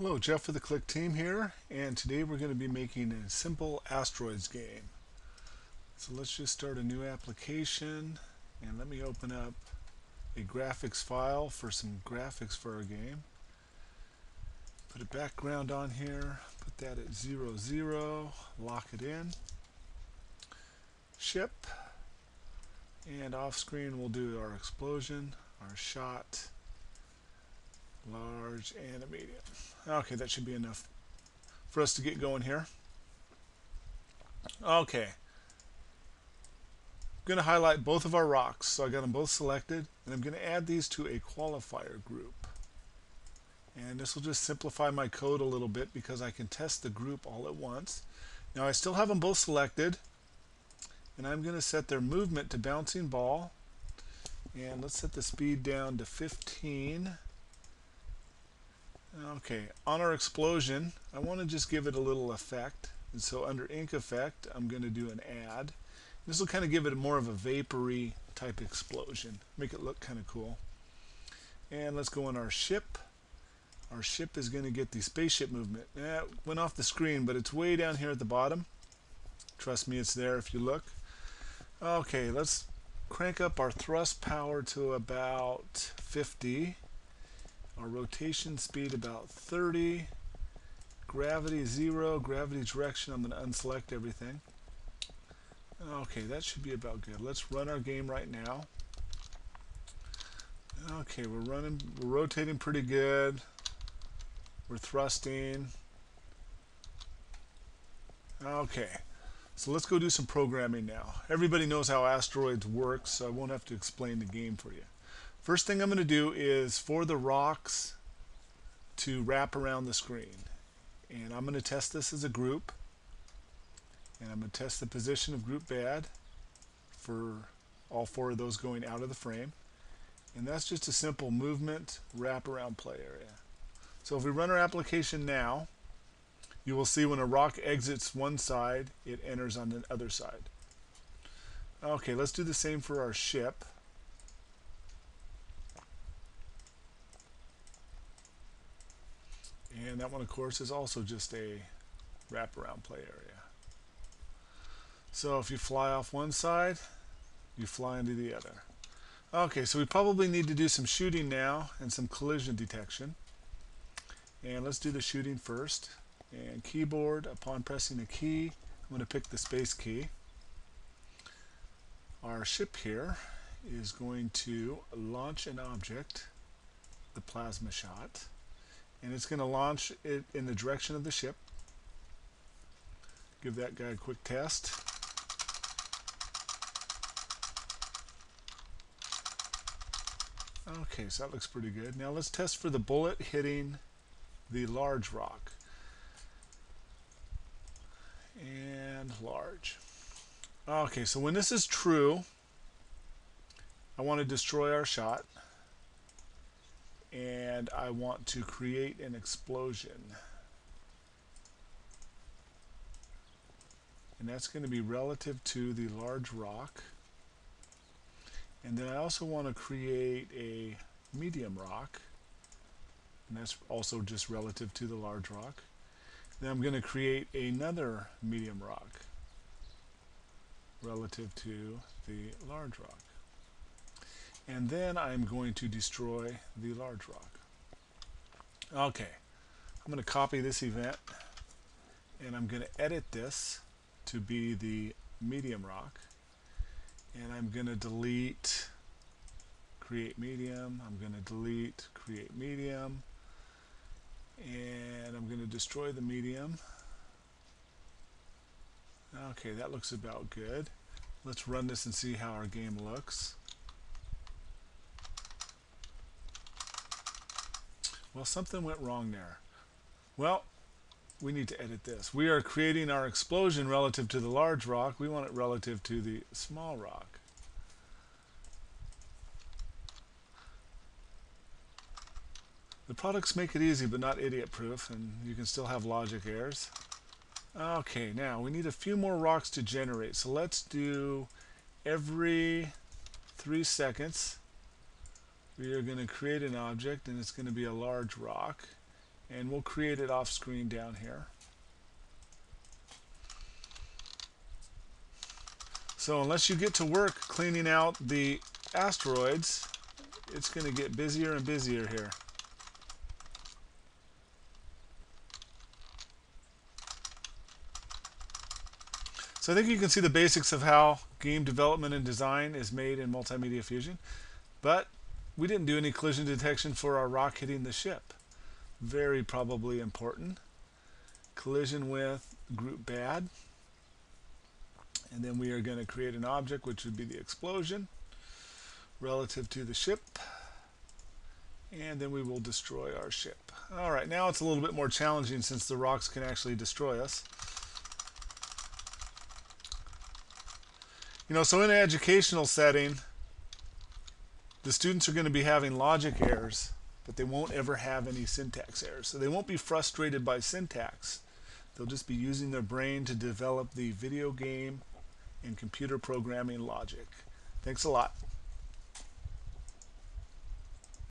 Hello, Jeff with the Clickteam here, and today we're going to be making a simple asteroids game. So let's just start a new application, and let me open up a graphics file for some graphics for our game. Put a background on here, put that at 0, 0, lock it in, ship, and off screen we'll do our explosion, our shot, large and a medium. Okay, that should be enough for us to get going here. Okay. I'm going to highlight both of our rocks. So I got them both selected and I'm going to add these to a qualifier group. And this will just simplify my code a little bit because I can test the group all at once. Now I still have them both selected and I'm going to set their movement to bouncing ball and let's set the speed down to 15 Okay, on our explosion, I want to just give it a little effect. And so under ink effect, I'm going to do an add. This will kind of give it more of a vapory type explosion. Make it look kind of cool. And let's go on our ship. Our ship is going to get the spaceship movement. Eh, went off the screen, but it's way down here at the bottom. Trust me, it's there if you look. Okay, let's crank up our thrust power to about 50 our rotation speed about 30 gravity 0 gravity direction I'm going to unselect everything. Okay that should be about good. Let's run our game right now. Okay we're running we're rotating pretty good. We're thrusting. Okay so let's go do some programming now. Everybody knows how asteroids work so I won't have to explain the game for you First thing I'm going to do is for the rocks to wrap around the screen. And I'm going to test this as a group. And I'm going to test the position of group bad for all four of those going out of the frame. And that's just a simple movement wrap around play area. So if we run our application now, you will see when a rock exits one side, it enters on the other side. Okay, let's do the same for our ship. And that one, of course, is also just a wraparound play area. So if you fly off one side, you fly into the other. Okay, so we probably need to do some shooting now and some collision detection. And let's do the shooting first. And keyboard, upon pressing a key, I'm going to pick the space key. Our ship here is going to launch an object, the plasma shot and it's going to launch it in the direction of the ship. Give that guy a quick test. Okay, so that looks pretty good. Now let's test for the bullet hitting the large rock. And large. Okay, so when this is true, I want to destroy our shot and I want to create an explosion. And that's going to be relative to the large rock. And then I also want to create a medium rock. And that's also just relative to the large rock. Then I'm going to create another medium rock relative to the large rock and then I'm going to destroy the large rock. Okay, I'm going to copy this event and I'm going to edit this to be the medium rock and I'm going to delete create medium I'm going to delete create medium and I'm going to destroy the medium. Okay that looks about good. Let's run this and see how our game looks Well, something went wrong there. Well, we need to edit this. We are creating our explosion relative to the large rock. We want it relative to the small rock. The products make it easy but not idiot proof and you can still have logic errors. Okay, now we need a few more rocks to generate. So let's do every three seconds we are going to create an object and it's going to be a large rock and we'll create it off screen down here. So unless you get to work cleaning out the asteroids, it's going to get busier and busier here. So I think you can see the basics of how game development and design is made in Multimedia Fusion. But we didn't do any collision detection for our rock hitting the ship. Very probably important. Collision with group bad. And then we are going to create an object which would be the explosion relative to the ship. And then we will destroy our ship. Alright, now it's a little bit more challenging since the rocks can actually destroy us. You know, so in an educational setting, the students are going to be having logic errors, but they won't ever have any syntax errors. So they won't be frustrated by syntax. They'll just be using their brain to develop the video game and computer programming logic. Thanks a lot.